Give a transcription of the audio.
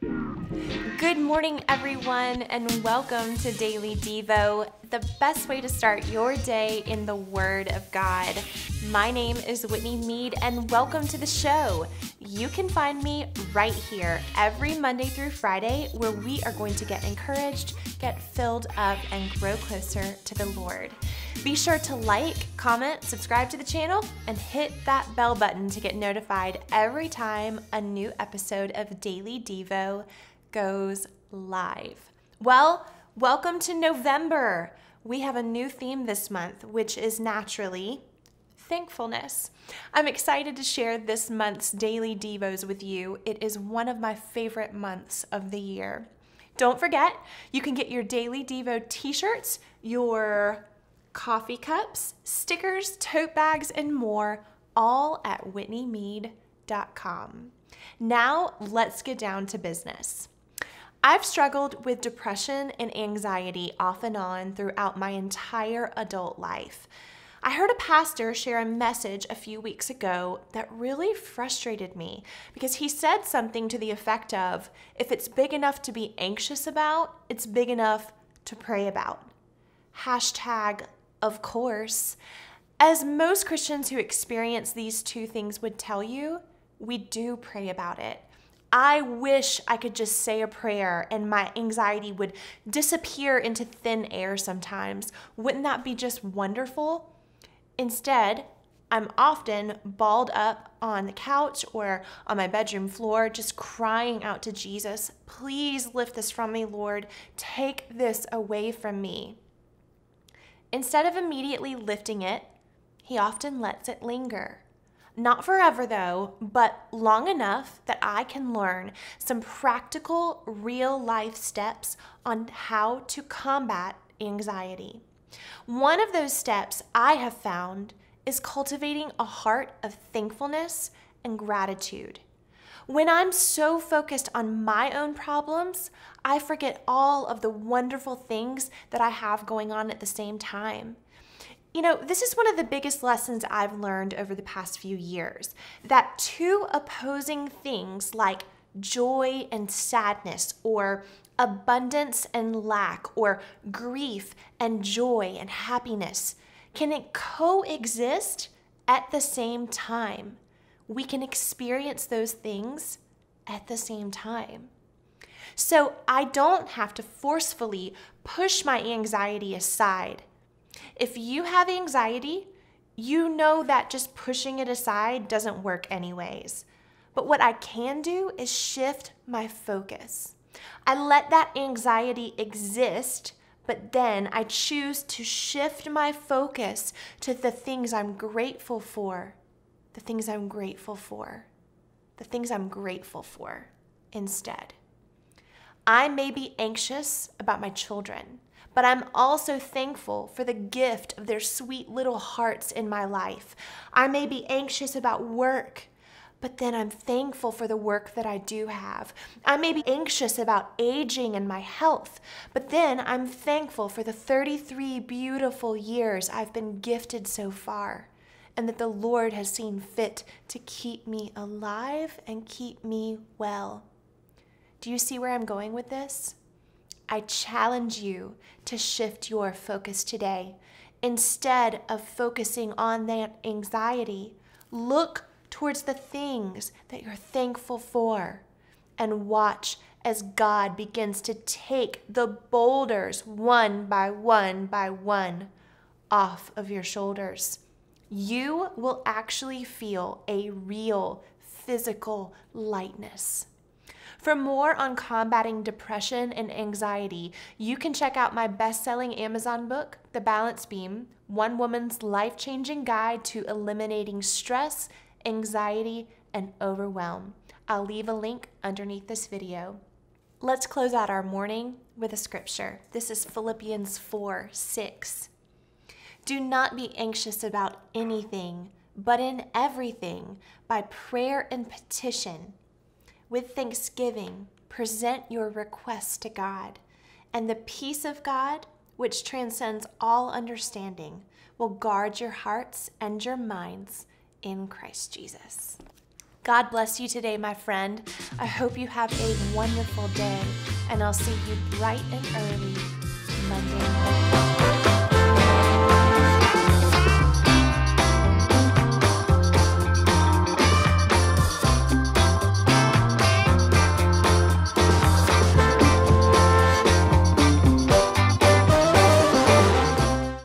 Good morning, everyone, and welcome to Daily Devo, the best way to start your day in the Word of God. My name is Whitney Meade, and welcome to the show. You can find me right here every Monday through Friday, where we are going to get encouraged, get filled up, and grow closer to the Lord. Be sure to like, comment, subscribe to the channel, and hit that bell button to get notified every time a new episode of Daily Devo goes live. Well, welcome to November. We have a new theme this month, which is naturally thankfulness. I'm excited to share this month's daily devos with you. It is one of my favorite months of the year. Don't forget, you can get your daily devo t-shirts, your coffee cups, stickers, tote bags, and more, all at whitneymeade.com. Now, let's get down to business. I've struggled with depression and anxiety off and on throughout my entire adult life. I heard a pastor share a message a few weeks ago that really frustrated me because he said something to the effect of if it's big enough to be anxious about, it's big enough to pray about. Hashtag of course. As most Christians who experience these two things would tell you, we do pray about it. I wish I could just say a prayer and my anxiety would disappear into thin air sometimes. Wouldn't that be just wonderful? Instead, I'm often balled up on the couch or on my bedroom floor, just crying out to Jesus, Please lift this from me, Lord. Take this away from me. Instead of immediately lifting it, he often lets it linger. Not forever, though, but long enough that I can learn some practical, real life steps on how to combat anxiety. One of those steps I have found is cultivating a heart of thankfulness and gratitude. When I'm so focused on my own problems, I forget all of the wonderful things that I have going on at the same time. You know, this is one of the biggest lessons I've learned over the past few years that two opposing things like joy and sadness, or abundance and lack, or grief and joy and happiness can it coexist at the same time we can experience those things at the same time. So I don't have to forcefully push my anxiety aside. If you have anxiety, you know that just pushing it aside doesn't work anyways. But what I can do is shift my focus. I let that anxiety exist, but then I choose to shift my focus to the things I'm grateful for the things I'm grateful for, the things I'm grateful for instead. I may be anxious about my children, but I'm also thankful for the gift of their sweet little hearts in my life. I may be anxious about work, but then I'm thankful for the work that I do have. I may be anxious about aging and my health, but then I'm thankful for the 33 beautiful years I've been gifted so far and that the Lord has seen fit to keep me alive and keep me well. Do you see where I'm going with this? I challenge you to shift your focus today. Instead of focusing on that anxiety, look towards the things that you're thankful for and watch as God begins to take the boulders one by one by one off of your shoulders you will actually feel a real physical lightness. For more on combating depression and anxiety, you can check out my best selling Amazon book, The Balance Beam One Woman's Life Changing Guide to Eliminating Stress, Anxiety, and Overwhelm. I'll leave a link underneath this video. Let's close out our morning with a scripture. This is Philippians 4 6. Do not be anxious about anything, but in everything, by prayer and petition, with thanksgiving, present your requests to God, and the peace of God, which transcends all understanding, will guard your hearts and your minds in Christ Jesus. God bless you today, my friend. I hope you have a wonderful day, and I'll see you bright and early Monday morning.